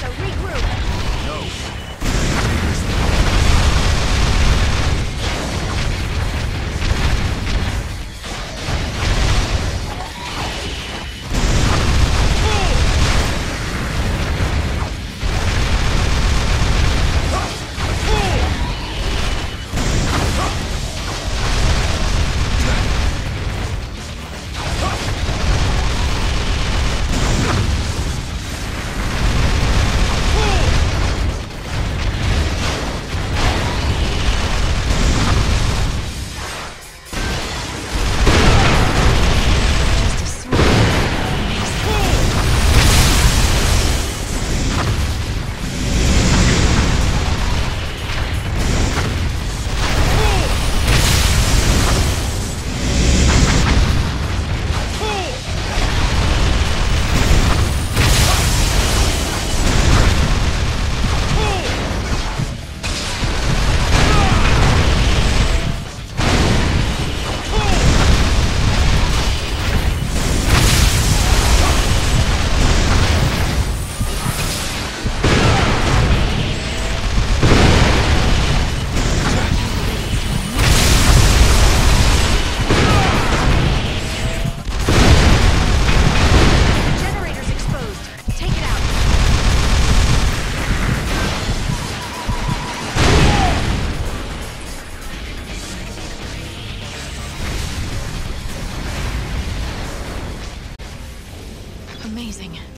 so reach amazing.